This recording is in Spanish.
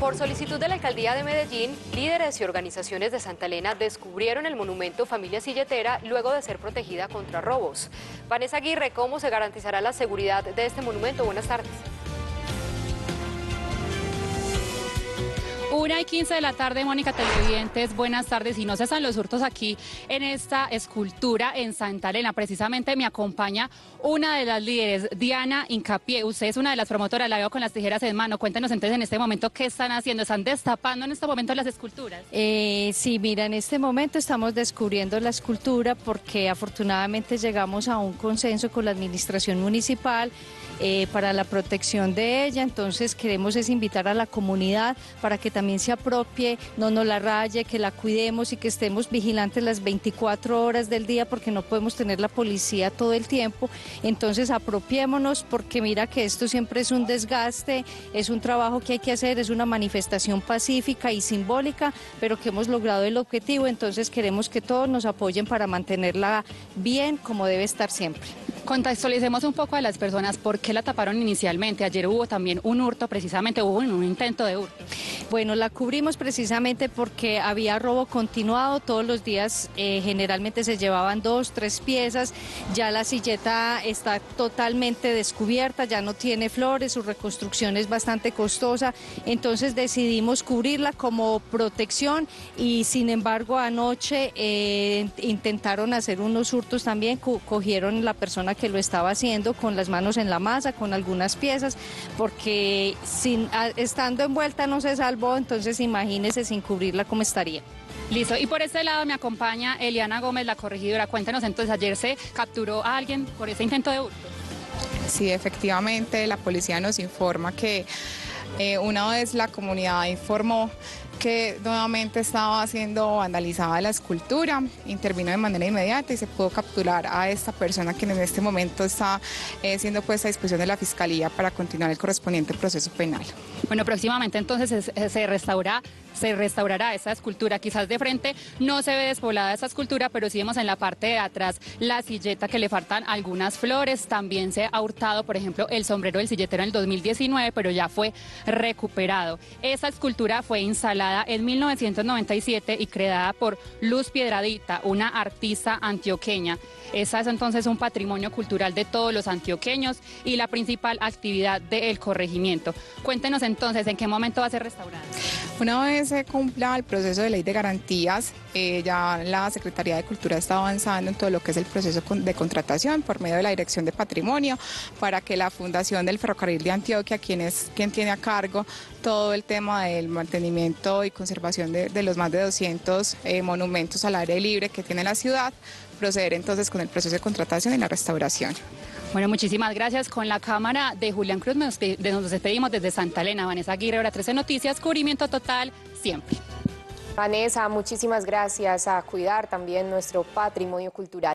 Por solicitud de la Alcaldía de Medellín, líderes y organizaciones de Santa Elena descubrieron el monumento Familia Silletera luego de ser protegida contra robos. Vanessa Aguirre, ¿cómo se garantizará la seguridad de este monumento? Buenas tardes. Una y 15 de la tarde, Mónica Televidentes, buenas tardes. Y no cesan los hurtos aquí en esta escultura en Santa Elena. Precisamente me acompaña una de las líderes, Diana Incapié. Usted es una de las promotoras, la veo con las tijeras en mano. Cuéntenos entonces en este momento qué están haciendo. ¿Están destapando en este momento las esculturas? Eh, sí, mira, en este momento estamos descubriendo la escultura porque afortunadamente llegamos a un consenso con la administración municipal eh, para la protección de ella. Entonces queremos es invitar a la comunidad para que también se apropie, no nos la raye, que la cuidemos y que estemos vigilantes las 24 horas del día porque no podemos tener la policía todo el tiempo. Entonces apropiémonos porque mira que esto siempre es un desgaste, es un trabajo que hay que hacer, es una manifestación pacífica y simbólica, pero que hemos logrado el objetivo. Entonces queremos que todos nos apoyen para mantenerla bien como debe estar siempre. Contextualicemos un poco a las personas por qué la taparon inicialmente. Ayer hubo también un hurto, precisamente hubo un intento de hurto. Bueno, la cubrimos precisamente porque había robo continuado. Todos los días eh, generalmente se llevaban dos, tres piezas. Ya la silleta está totalmente descubierta, ya no tiene flores, su reconstrucción es bastante costosa. Entonces decidimos cubrirla como protección y sin embargo anoche eh, intentaron hacer unos hurtos también, cogieron la persona que lo estaba haciendo con las manos en la masa, con algunas piezas, porque sin, estando envuelta no se salva entonces imagínese sin cubrirla cómo estaría. Listo, y por este lado me acompaña Eliana Gómez, la corregidora. Cuéntenos entonces, ayer se capturó a alguien por ese intento de hurto. Sí, efectivamente, la policía nos informa que eh, una vez la comunidad informó que nuevamente estaba siendo vandalizada la escultura, intervino de manera inmediata y se pudo capturar a esta persona que en este momento está eh, siendo puesta a disposición de la Fiscalía para continuar el correspondiente proceso penal. Bueno, próximamente entonces se restaura se restaurará esa escultura. Quizás de frente no se ve despoblada esa escultura, pero sí vemos en la parte de atrás la silleta que le faltan algunas flores. También se ha hurtado, por ejemplo, el sombrero del silletero en el 2019, pero ya fue recuperado. Esa escultura fue instalada en 1997 y creada por Luz Piedradita, una artista antioqueña. Esa es entonces un patrimonio cultural de todos los antioqueños y la principal actividad del corregimiento. Cuéntenos entonces en qué momento va a ser restaurada. Una vez se cumpla el proceso de ley de garantías, eh, ya la Secretaría de Cultura está avanzando en todo lo que es el proceso de contratación por medio de la Dirección de Patrimonio para que la Fundación del Ferrocarril de Antioquia, quien es quien tiene a cargo todo el tema del mantenimiento y conservación de, los más de 200 eh, monumentos al aire libre que tiene la ciudad, proceder entonces con el proceso de contratación y la restauración. Bueno, muchísimas gracias. Con la cámara de Julián Cruz nos despedimos desde Santa Elena. Vanessa Aguirre, hora 13 Noticias, cubrimiento total siempre. Vanessa, muchísimas gracias a cuidar también nuestro patrimonio cultural.